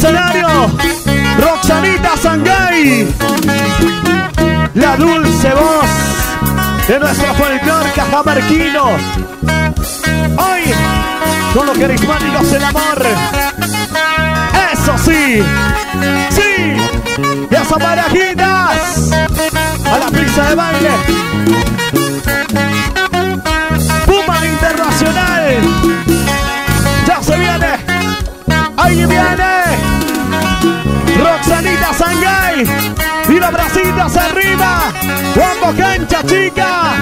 escenario, Roxanita Sangay. La dulce voz de nuestro folclor cajamarquino. Hoy, con los carismáticos del amor. Eso sí, sí, y esas parejitas a la pista de baile. Puma Internacional. Ya se viene. Ahí viene. Sangay. Y los bracitos arriba. Juan Cancha, chica.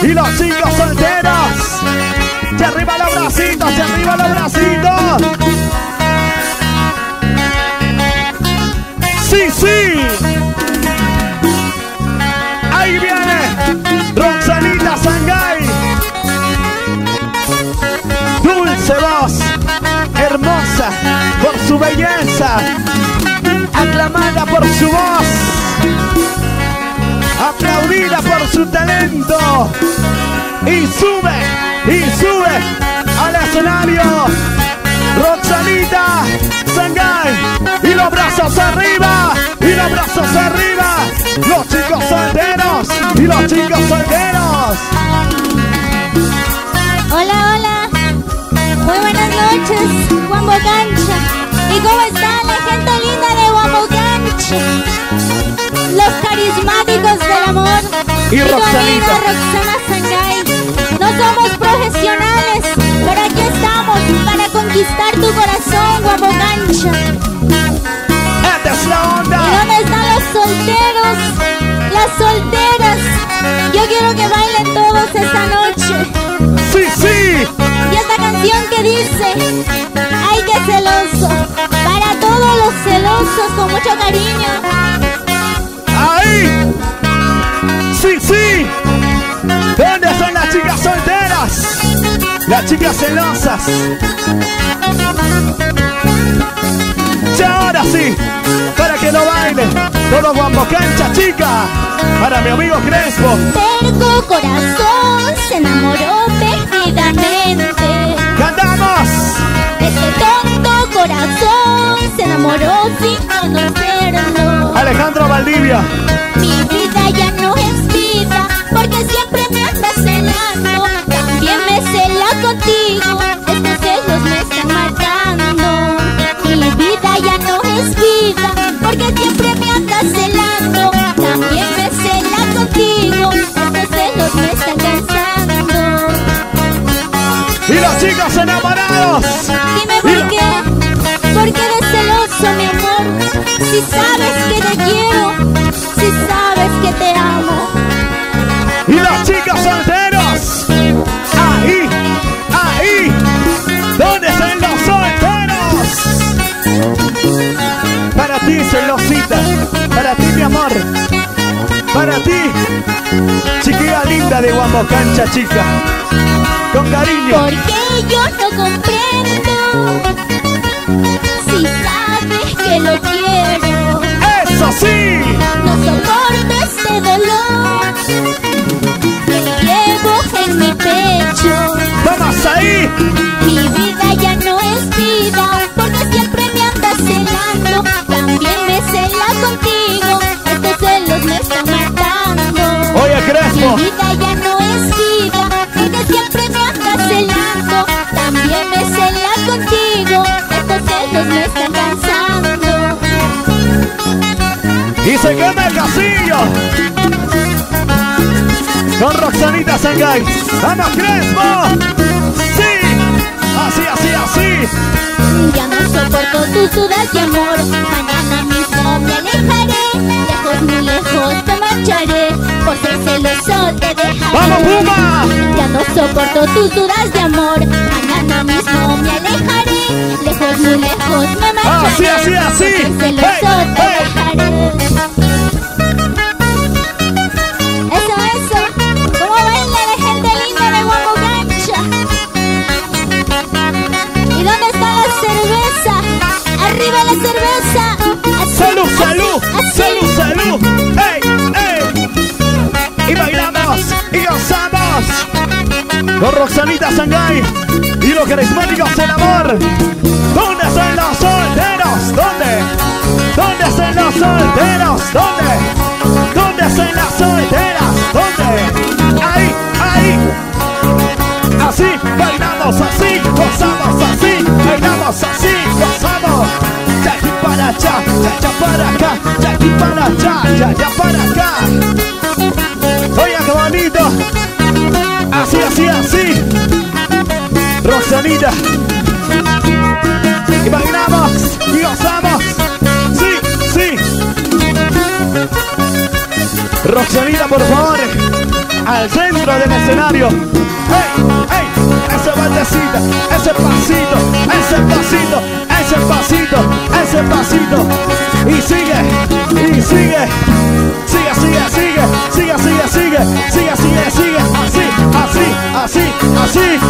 Y los chicos solteros. Se arriba los bracitos, se arriba los bracitos. Sí, sí. Ahí viene Roxanita Sangay. Dulce voz, hermosa por su belleza, aclamada por su voz, aplaudida por su talento. Y sube, y sube al escenario. Roxanita Sangay. Y los brazos arriba, y los brazos arriba. Los chicos solteros, y los chicos solteros. Hola, hola. Muy buenas noches, Guambo Cancha. ¿Y cómo está la gente linda de Guambo Cancha? Los carismáticos del amor. Y Roxanita. Roxana Sangay. No somos profesionales, pero aquí estamos para conquistar tu corazón. Esta es la ¿Y onda. dónde están los solteros? Las solteras. Yo quiero que bailen todos esta noche. Sí, sí. Y esta canción que dice, ay que celoso, los celosos con mucho cariño. Ahí. Sí, sí. ¿Dónde están las chicas solteras? Las chicas celosas. Y ahora sí, para que lo bailen. Todo guapo cancha, chica. Para mi amigo Crespo. Terco corazón se enamoró perdidamente. ¡Cantamos! Este tonto corazón se enamoró sin conocerlo. Alejandro Valdivia. Mi vida ya no es vida, porque siempre me andas celando. También me cela contigo, Si sabes que te quiero, si sabes que te amo. Y los chicos solteros. Ahí, ahí. ¿Dónde están los solteros? Para ti, celosita. Para ti, mi amor. Para ti. Chiquilla linda de Guamocancha, chica. Con cariño. Porque yo no comprendo ahí! Mi vida ya no es vida porque siempre me andas celando. También me cela contigo. Estos celos me están matando. Oye, Mi Crespo. vida ya no es vida porque siempre me andas celando. También me cela contigo. Estos celos me están cansando. Y se quema el casillo. Con Roxanita Sangay. ¡Vamos, Crespo! Dudas de amor. Mañana mismo me alejaré. Lejos, muy lejos te marcharé. Por ser celoso te dejaré. ¡Vamos, Puma! Ya no soporto tus dudas de amor. Mañana mismo me alejaré. Lejos, muy lejos me marcharé. Así, así, así. Por ser celoso Hey, te hey. salud, así, salud, así. salud, salud. Hey, hey. Y bailamos y gozamos con Roxanita Shanghai y los carismáticos del amor. ¿Dónde están los solteros? ¿Dónde? ¿Dónde están los solteros? ¿Dónde? ¿Dónde están las solteras? ¿Dónde? Allá, de allá para acá, de aquí para allá, de allá para acá. Oiga, qué bonito. Así, así, así. Rosanita. Y bailamos y gozamos. Sí, sí. Roxanita, por favor, al centro del escenario. ¡Hey, hey! Esa baldecita, ese pasito, ese pasito, ese pasito, ese pasito. Y sigue, y sigue, sigue, sigue, sigue, sigue, sigue, sigue, sigue, sigue, sigue, así, así, así, así.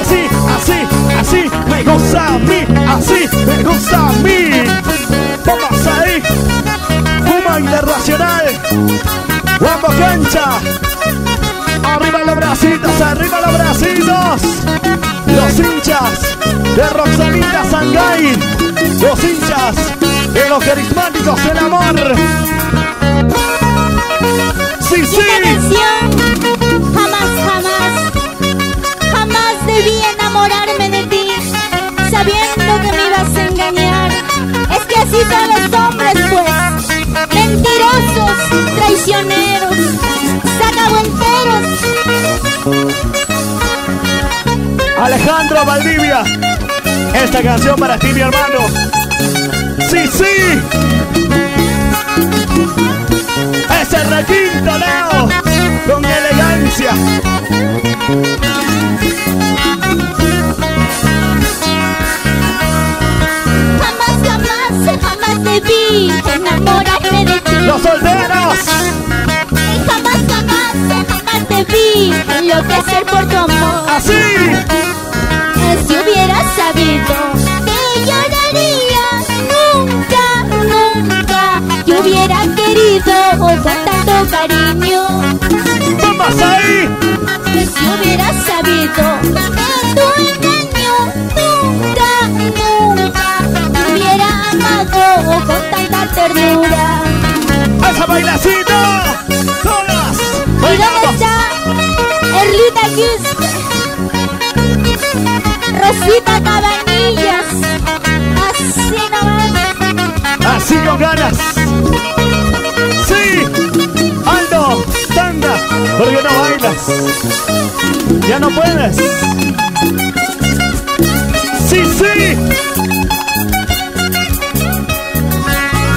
Así, así, así me gusta a mí, así me gusta a mí. Vamos ahí, Puma Internacional, Guapo Cancha. Arriba los bracitos, arriba los bracitos. Los hinchas de Roxanita Sangay, los hinchas de los carismáticos del amor. Alejandro Valdivia. Esta canción para ti, mi hermano. Sí, sí. Ese requinto, Leo. Con elegancia. Jamás, jamás, jamás debí enamorarme de ti. Los solteros. Jamás, jamás, jamás debí enloquecer por tu amor. Así. Hubiera querido con tanto cariño Vamos ahí. Si hubiera sabido tu engaño nunca, nunca Te hubiera amado con tanta ternura Esa bailecita. Todas. ¿Y dónde está Erlita Quispe? Rosita Cabanillas Ya no puedes. Sí, sí.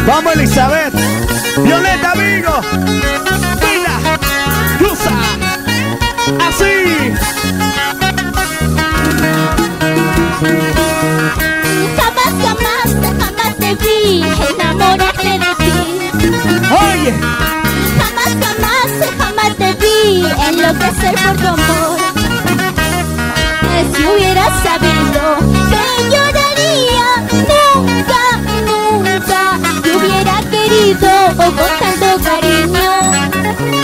Vamos, Elizabeth. Violeta, amigo. Mira. Cruza. Así. Jamás, jamás, jamás debí enamorarme de ti. Oye. Enloquecer por tu amor. Si hubiera sabido que lloraría nunca, nunca, te hubiera querido con tanto cariño.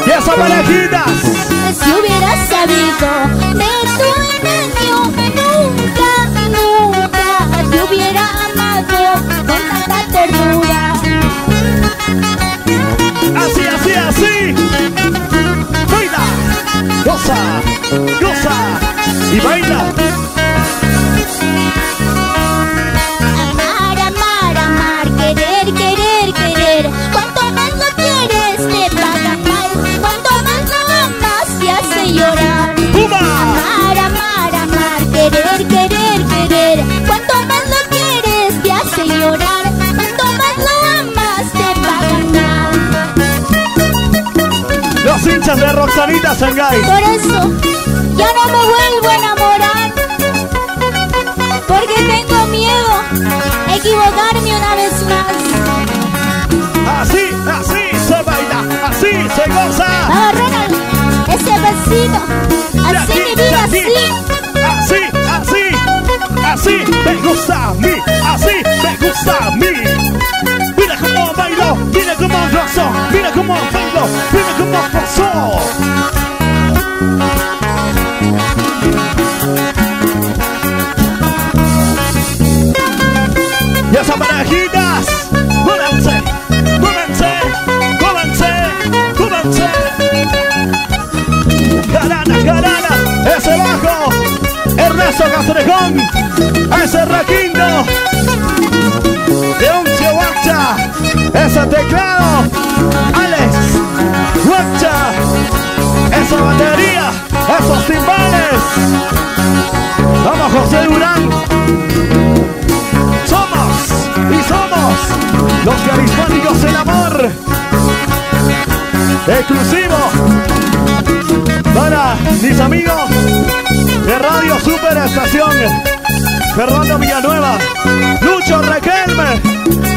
Y esas. Si hubiera sabido de tu Goza. Goza. Y baila. Roxanita Sangay. Por eso ya no me vuelvo a enamorar. Porque tengo miedo a equivocarme una vez más. Así, así se baila. Así se goza. Vamos, Ronald, ese besito. Así aquí, mi vida, así. Así, así. Así me gusta a mí. Así me gusta a mí. Mira cómo bailo. Mira cómo gozo. Mira cómo bailo. Mira cómo gozo. Oh. Vamos, José Durán. Somos y somos los carismáticos del amor. Exclusivo para mis amigos de Radio Super Estación. Fernando Villanueva, Lucho Requelme,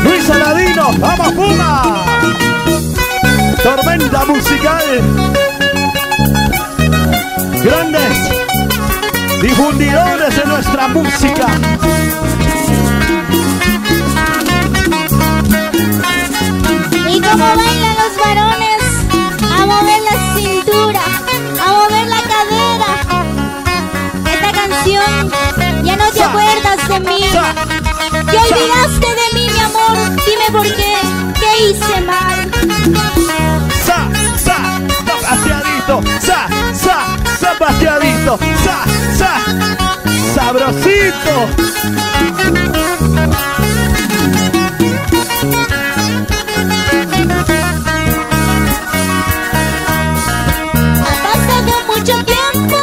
Luis Aladino, vamos Puma. Tormenta musical. Grandes difundidores de nuestra música. Y como bailan los varones, a mover la cintura, a mover la cadera. Esta canción, ya no te acuerdas de mí. Te olvidaste de mí, mi amor. Dime por ¿qué sa, sa, sabrosito. Ha pasado mucho tiempo,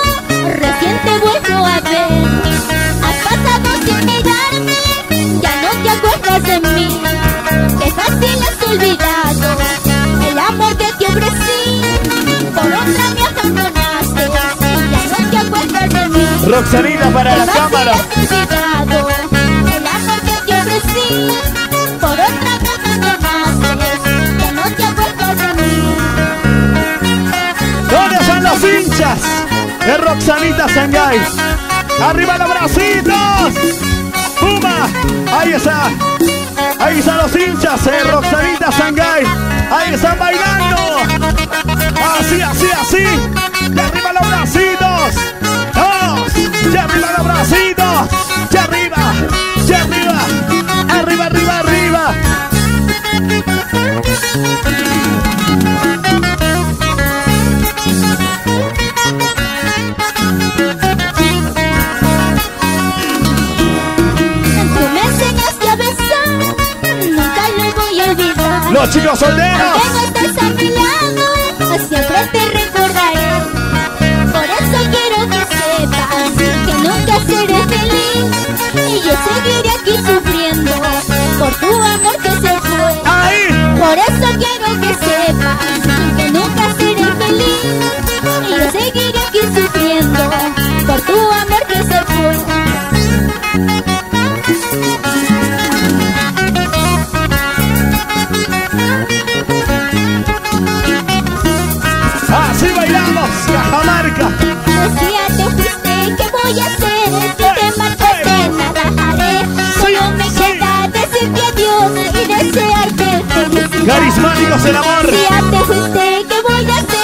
recién te vuelvo a ver. Has pasado sin mirarme, ya no te acuerdas de mí. Qué fácil has olvidado Roxanita para la cámara. has olvidado el amor que te ofrecí. Por otra me abandonaste, ya no te acuerdas de mí. ¿Dónde están los hinchas de Roxanita Sangay? ¡Arriba los bracitos! ¡Puma! Ahí está. Ahí están los hinchas de Roxanita Sangay. Ahí están bailando. Así, así, así. Y arriba los bracitos. Dos. Y arriba los bracitos. Y arriba. Y arriba. Arriba, arriba, arriba. Tú me enseñaste a besar, nunca lo voy a olvidar. Los chicos solteros. Aunque no estés a mi lado, siempre te Y yo seguiré aquí sufriendo por tu amor que se fue. Ahí. Por eso quiero que sepas que nunca seré feliz. Y yo seguiré aquí sufriendo por tu amor que se fue. Así bailamos, Cajamarca. Decía te fuiste, ¿qué voy a hacer? Carismáticos el amor. ¿qué voy a hacer?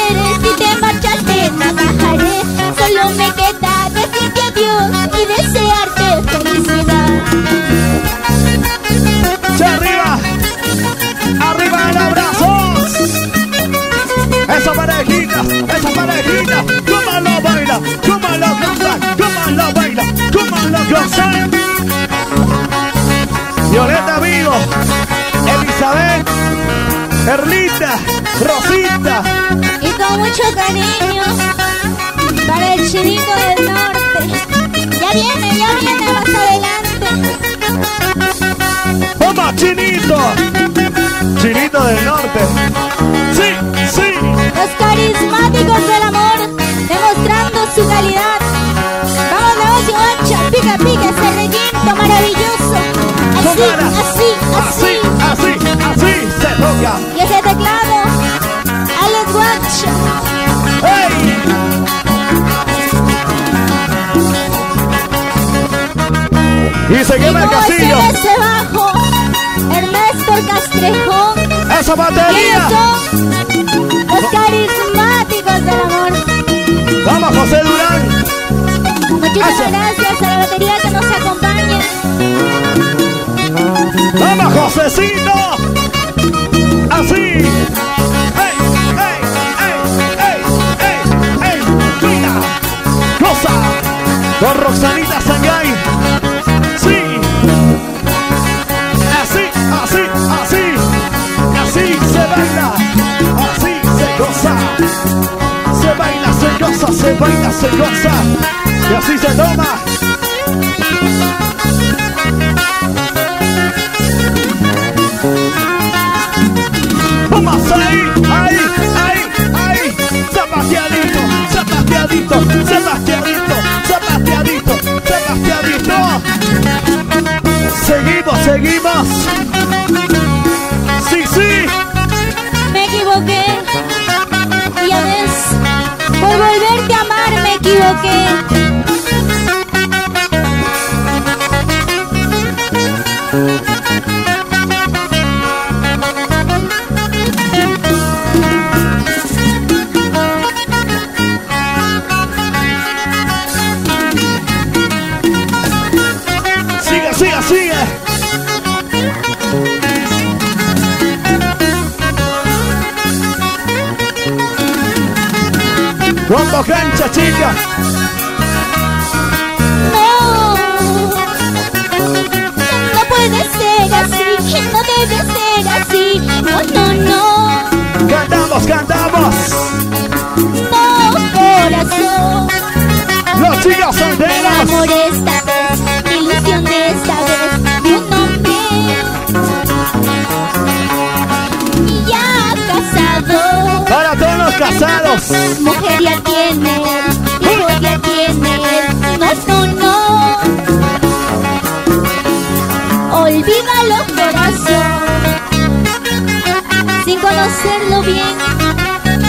Erlita, Rosita, Y con mucho cariño para el chinito del norte Ya viene, ya viene más adelante ¡Vamos, Chinito! Chinito del norte. ¡Sí, sí! Los carismáticos del amor, demostrando su calidad. Vamos, negocio ancha, pica, pica, ese requinto maravilloso. Así, Así, así. Se quema el castillo. ese bajo, Ernesto Castrejón. ¡Esa ¿Quiénes batería! Los carismáticos del amor. ¡Vamos, José Durán! Muchísimas Eso. gracias a la batería que nos acompaña. ¡Vamos, Josecito! ¡Así! ¡Ey, ey, ey, ey, ey, ey! ¡Cuida! ¡Cosa! Con Roxanita Se baila, se goza, se baila, se goza. Y así se toma. Vamos ahí, ahí, ahí, ahí. Zapateadito, zapateadito, zapateadito, zapateadito, zapateadito. Seguimos, seguimos. Equivoqué. Sigue, sigue, sigue. Cuando cancha, chica. No, no puede ser así, no debe ser así. No, no, no, Cantamos, cantamos. no, corazón. Los chicos solteros. enamoré esta vez, ilusión de esta vez casados. Mujer ya tiene, hijo ya tiene, no, no, no. Olvídalo corazón, sin conocerlo bien,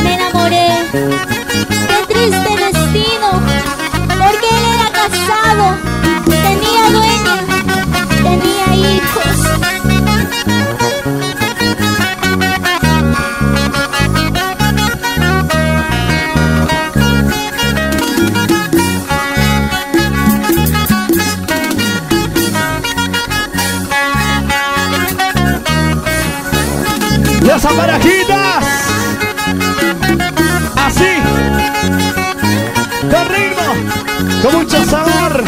me enamoré. Qué triste destino, porque él era casado, tenía dueña, tenía hijos. Las. Así. Con ritmo. Con mucho sabor.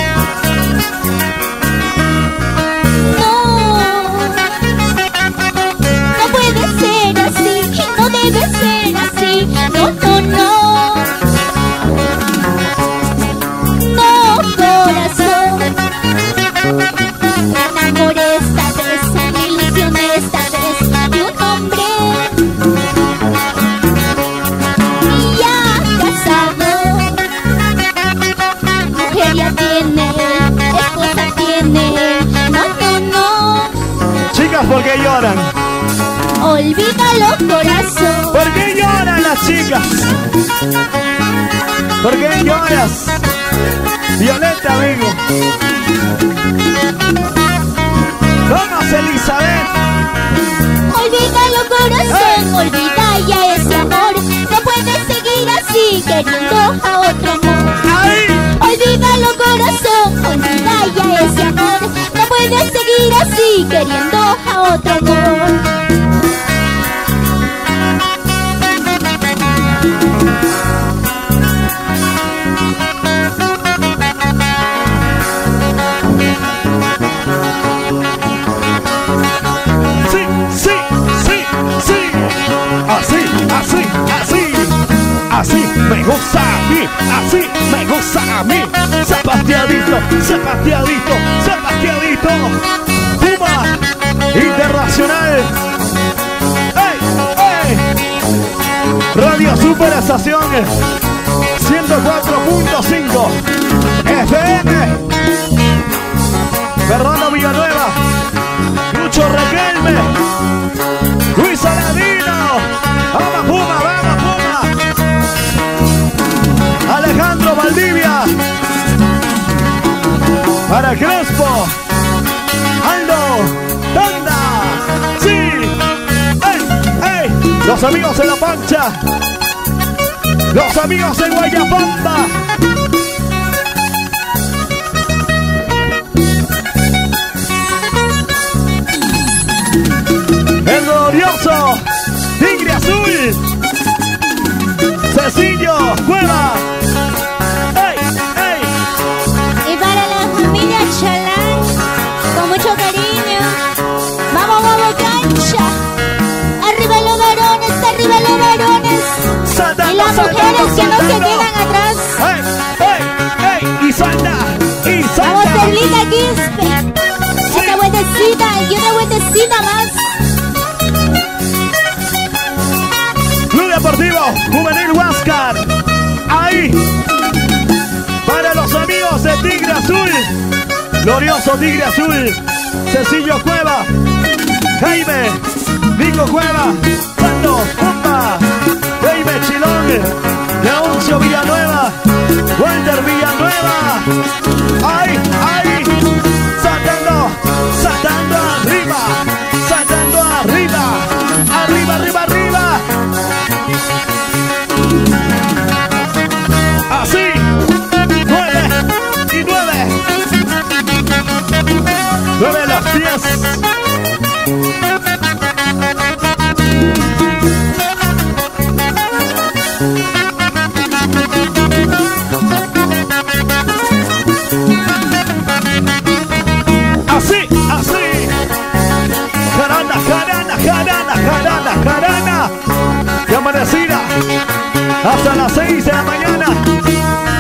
¿Por qué lloras? Violeta, amigo. Vamos, Elizabeth. Olvídalo, corazón. Olvida ya ese amor. No puedes seguir así queriendo a otro amor. Ahí. Olvídalo, corazón. Olvida ya ese amor. No puedes seguir así queriendo a otro amor. Así me gusta a mí, así me gusta a mí. Zapateadito, zapateadito, zapateadito. Puma Internacional. ¡Ey, ey! Radio Super Estación 104.5 FM. Fernando Villanueva. Lucho Requelme, Luis Aladino, vamos Puma, Alejandro Valdivia, para Crespo, Aldo, Tanda, sí, ey, ey, los amigos en la pancha, los amigos en Guayapamba. El glorioso Tigre Azul. Cecilio Cueva varones Saltando, y las saltando, mujeres que no se saltando. quedan atrás. ¡Ey! ¡Ey! ¡Ey! ¡Y salta! ¡Y Vamos, salta! Perlita Quispe. Una vueltecita y una vueltecita más. Club Deportivo Juvenil Huáscar. Ahí. Para los amigos de Tigre Azul. Glorioso Tigre Azul. Cecilio Cueva. Jaime. Nico Cueva. Santos. Jaime Chilón. Leoncio Villanueva. Walter Villanueva. Ahí. Ahí. Saltando. Saltando arriba. Saltando arriba. Arriba, arriba, arriba. Así, nueve y nueve. Nueve a los pies. Hasta las 6 de la mañana.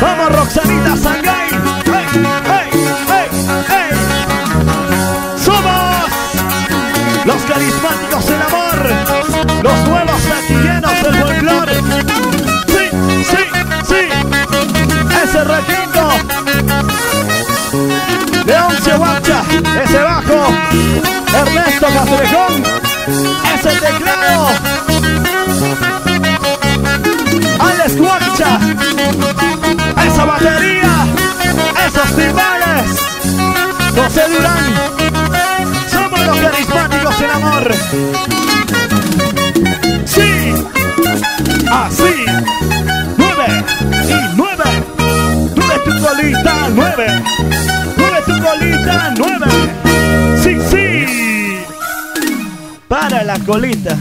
Vamos, Roxanita Sangay. ¡Hey, hey, hey, hey! Somos los carismáticos del amor, los nuevos taquilleros del folclore. Sí, sí, sí. Ese requinto. Leoncio Guacha, ese bajo. Ernesto Castrejón, ese teclado. Batería, esos timbales, José Durán, somos los carismáticos del amor. Sí, así, nueve y nueve, nueve tu colita, nueve, nueve tu colita, nueve, sí, sí, para la colita.